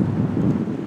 何?